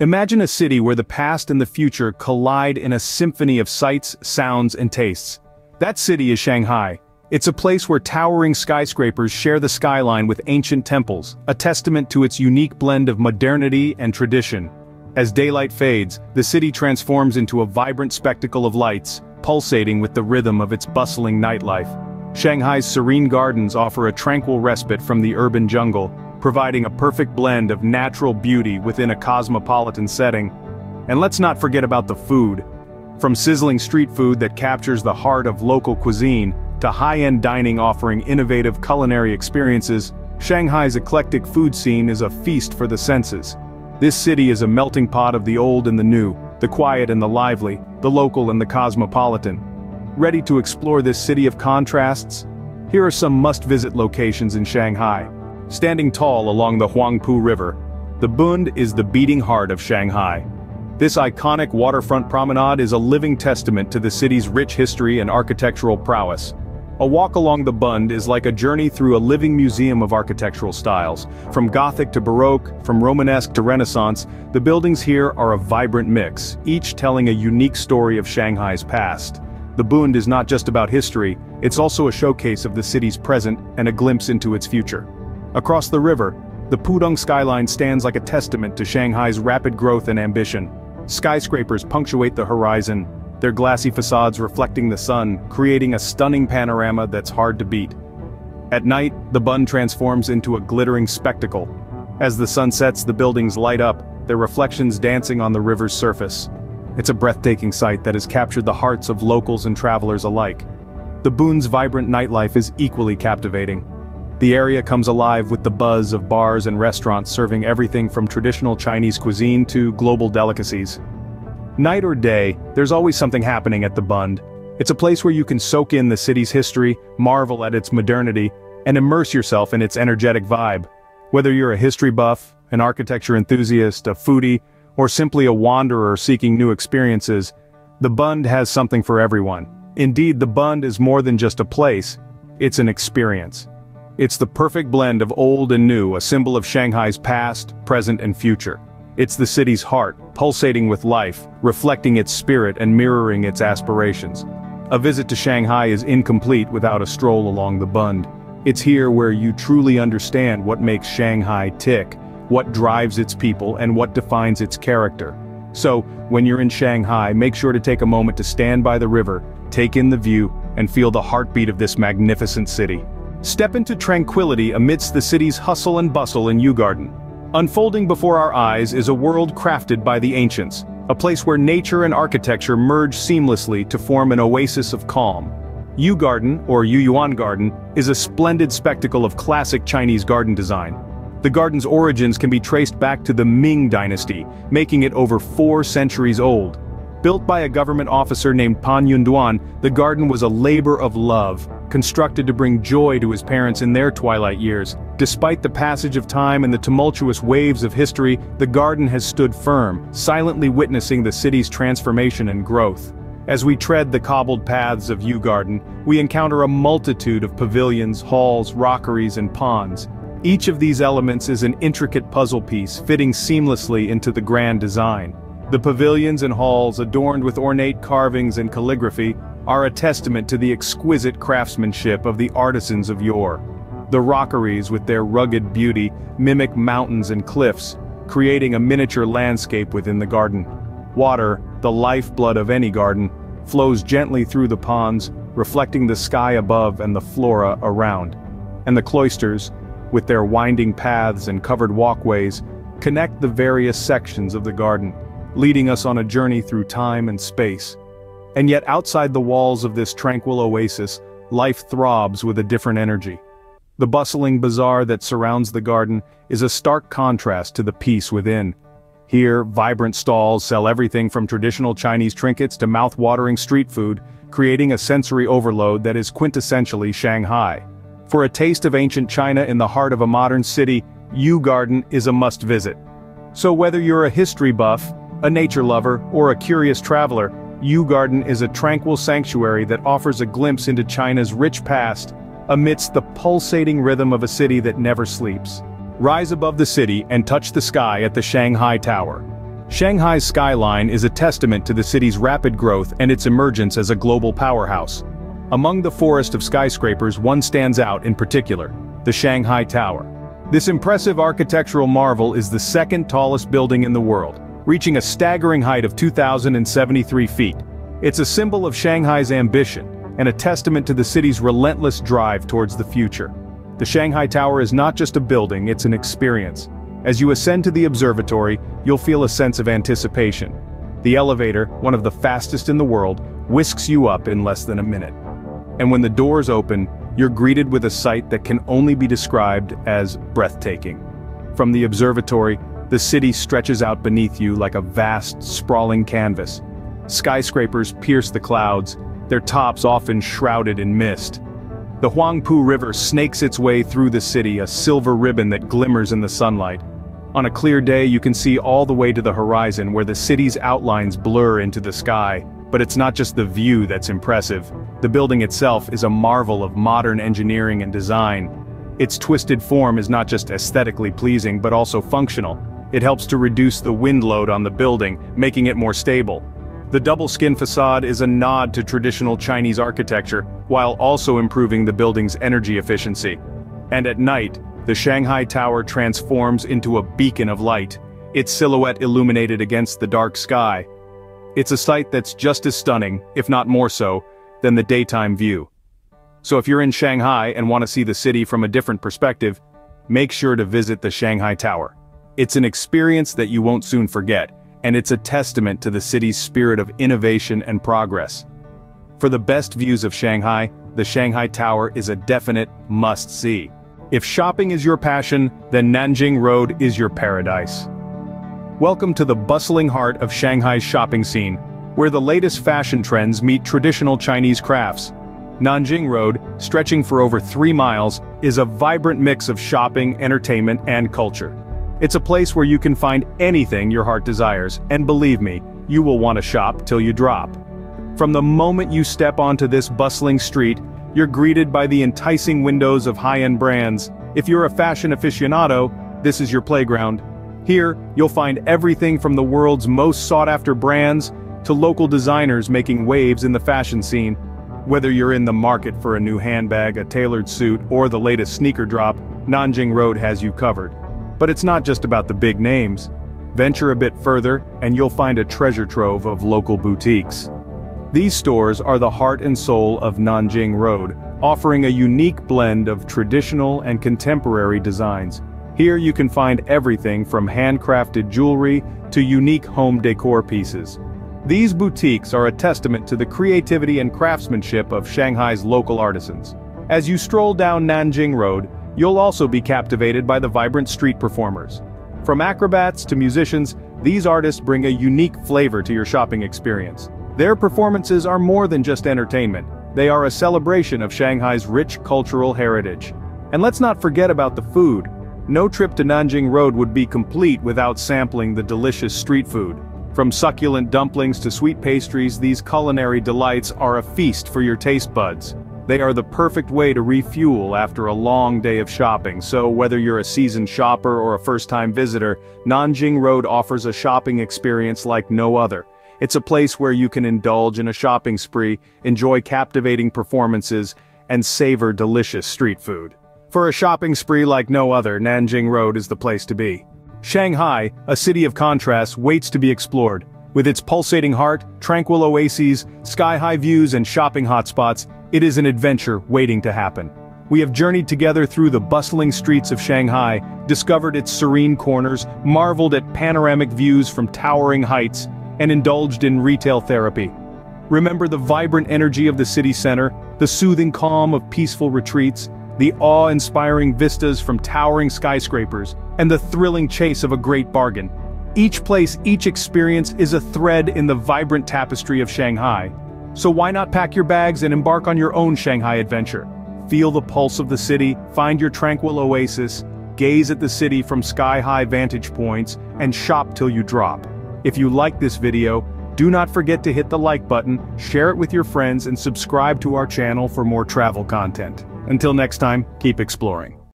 Imagine a city where the past and the future collide in a symphony of sights, sounds, and tastes. That city is Shanghai. It's a place where towering skyscrapers share the skyline with ancient temples, a testament to its unique blend of modernity and tradition. As daylight fades, the city transforms into a vibrant spectacle of lights, pulsating with the rhythm of its bustling nightlife. Shanghai's serene gardens offer a tranquil respite from the urban jungle, providing a perfect blend of natural beauty within a cosmopolitan setting. And let's not forget about the food. From sizzling street food that captures the heart of local cuisine, to high-end dining offering innovative culinary experiences, Shanghai's eclectic food scene is a feast for the senses. This city is a melting pot of the old and the new, the quiet and the lively, the local and the cosmopolitan. Ready to explore this city of contrasts? Here are some must-visit locations in Shanghai. Standing tall along the Huangpu River, the Bund is the beating heart of Shanghai. This iconic waterfront promenade is a living testament to the city's rich history and architectural prowess. A walk along the Bund is like a journey through a living museum of architectural styles. From Gothic to Baroque, from Romanesque to Renaissance, the buildings here are a vibrant mix, each telling a unique story of Shanghai's past. The Bund is not just about history, it's also a showcase of the city's present and a glimpse into its future. Across the river, the Pudong skyline stands like a testament to Shanghai's rapid growth and ambition. Skyscrapers punctuate the horizon, their glassy facades reflecting the sun, creating a stunning panorama that's hard to beat. At night, the Bund transforms into a glittering spectacle. As the sun sets the buildings light up, their reflections dancing on the river's surface. It's a breathtaking sight that has captured the hearts of locals and travelers alike. The Bund's vibrant nightlife is equally captivating. The area comes alive with the buzz of bars and restaurants serving everything from traditional Chinese cuisine to global delicacies. Night or day, there's always something happening at the Bund. It's a place where you can soak in the city's history, marvel at its modernity, and immerse yourself in its energetic vibe. Whether you're a history buff, an architecture enthusiast, a foodie, or simply a wanderer seeking new experiences, the Bund has something for everyone. Indeed, the Bund is more than just a place, it's an experience. It's the perfect blend of old and new, a symbol of Shanghai's past, present and future. It's the city's heart, pulsating with life, reflecting its spirit and mirroring its aspirations. A visit to Shanghai is incomplete without a stroll along the Bund. It's here where you truly understand what makes Shanghai tick, what drives its people and what defines its character. So, when you're in Shanghai make sure to take a moment to stand by the river, take in the view, and feel the heartbeat of this magnificent city. Step into tranquility amidst the city's hustle and bustle in Yugarden. Unfolding before our eyes is a world crafted by the ancients, a place where nature and architecture merge seamlessly to form an oasis of calm. Yu Garden, or Yuyuan Garden, is a splendid spectacle of classic Chinese garden design. The garden's origins can be traced back to the Ming dynasty, making it over four centuries old. Built by a government officer named Pan Yunduan, the garden was a labor of love, constructed to bring joy to his parents in their twilight years. Despite the passage of time and the tumultuous waves of history, the garden has stood firm, silently witnessing the city's transformation and growth. As we tread the cobbled paths of Yu Garden, we encounter a multitude of pavilions, halls, rockeries and ponds. Each of these elements is an intricate puzzle piece fitting seamlessly into the grand design. The pavilions and halls adorned with ornate carvings and calligraphy are a testament to the exquisite craftsmanship of the artisans of yore. The rockeries with their rugged beauty mimic mountains and cliffs, creating a miniature landscape within the garden. Water, the lifeblood of any garden, flows gently through the ponds, reflecting the sky above and the flora around. And the cloisters, with their winding paths and covered walkways, connect the various sections of the garden, leading us on a journey through time and space. And yet outside the walls of this tranquil oasis, life throbs with a different energy. The bustling bazaar that surrounds the garden is a stark contrast to the peace within. Here, vibrant stalls sell everything from traditional Chinese trinkets to mouth-watering street food, creating a sensory overload that is quintessentially Shanghai. For a taste of ancient China in the heart of a modern city, Yu Garden is a must-visit. So whether you're a history buff, a nature lover, or a curious traveler, Yu Garden is a tranquil sanctuary that offers a glimpse into China's rich past, amidst the pulsating rhythm of a city that never sleeps. Rise above the city and touch the sky at the Shanghai Tower. Shanghai's skyline is a testament to the city's rapid growth and its emergence as a global powerhouse. Among the forest of skyscrapers one stands out in particular, the Shanghai Tower. This impressive architectural marvel is the second tallest building in the world, reaching a staggering height of 2,073 feet. It's a symbol of Shanghai's ambition, and a testament to the city's relentless drive towards the future. The Shanghai Tower is not just a building, it's an experience. As you ascend to the observatory, you'll feel a sense of anticipation. The elevator, one of the fastest in the world, whisks you up in less than a minute and when the doors open, you're greeted with a sight that can only be described as breathtaking. From the observatory, the city stretches out beneath you like a vast, sprawling canvas. Skyscrapers pierce the clouds, their tops often shrouded in mist. The Huangpu River snakes its way through the city, a silver ribbon that glimmers in the sunlight. On a clear day you can see all the way to the horizon where the city's outlines blur into the sky, but it's not just the view that's impressive. The building itself is a marvel of modern engineering and design. Its twisted form is not just aesthetically pleasing but also functional. It helps to reduce the wind load on the building, making it more stable. The double-skin facade is a nod to traditional Chinese architecture, while also improving the building's energy efficiency. And at night, the Shanghai Tower transforms into a beacon of light, its silhouette illuminated against the dark sky, it's a sight that's just as stunning, if not more so, than the daytime view. So if you're in Shanghai and want to see the city from a different perspective, make sure to visit the Shanghai Tower. It's an experience that you won't soon forget, and it's a testament to the city's spirit of innovation and progress. For the best views of Shanghai, the Shanghai Tower is a definite must-see. If shopping is your passion, then Nanjing Road is your paradise. Welcome to the bustling heart of Shanghai's shopping scene, where the latest fashion trends meet traditional Chinese crafts. Nanjing Road, stretching for over three miles, is a vibrant mix of shopping, entertainment, and culture. It's a place where you can find anything your heart desires, and believe me, you will want to shop till you drop. From the moment you step onto this bustling street, you're greeted by the enticing windows of high-end brands. If you're a fashion aficionado, this is your playground. Here, you'll find everything from the world's most sought-after brands to local designers making waves in the fashion scene. Whether you're in the market for a new handbag, a tailored suit, or the latest sneaker drop, Nanjing Road has you covered. But it's not just about the big names. Venture a bit further, and you'll find a treasure trove of local boutiques. These stores are the heart and soul of Nanjing Road, offering a unique blend of traditional and contemporary designs. Here you can find everything from handcrafted jewelry to unique home decor pieces. These boutiques are a testament to the creativity and craftsmanship of Shanghai's local artisans. As you stroll down Nanjing Road, you'll also be captivated by the vibrant street performers. From acrobats to musicians, these artists bring a unique flavor to your shopping experience. Their performances are more than just entertainment, they are a celebration of Shanghai's rich cultural heritage. And let's not forget about the food, no trip to Nanjing Road would be complete without sampling the delicious street food. From succulent dumplings to sweet pastries these culinary delights are a feast for your taste buds. They are the perfect way to refuel after a long day of shopping so whether you're a seasoned shopper or a first-time visitor, Nanjing Road offers a shopping experience like no other. It's a place where you can indulge in a shopping spree, enjoy captivating performances, and savor delicious street food. For a shopping spree like no other, Nanjing Road is the place to be. Shanghai, a city of contrasts, waits to be explored. With its pulsating heart, tranquil oases, sky-high views and shopping hotspots, it is an adventure waiting to happen. We have journeyed together through the bustling streets of Shanghai, discovered its serene corners, marveled at panoramic views from towering heights, and indulged in retail therapy. Remember the vibrant energy of the city center, the soothing calm of peaceful retreats, the awe-inspiring vistas from towering skyscrapers, and the thrilling chase of a great bargain. Each place, each experience is a thread in the vibrant tapestry of Shanghai. So why not pack your bags and embark on your own Shanghai adventure? Feel the pulse of the city, find your tranquil oasis, gaze at the city from sky-high vantage points, and shop till you drop. If you like this video, do not forget to hit the like button, share it with your friends and subscribe to our channel for more travel content. Until next time, keep exploring.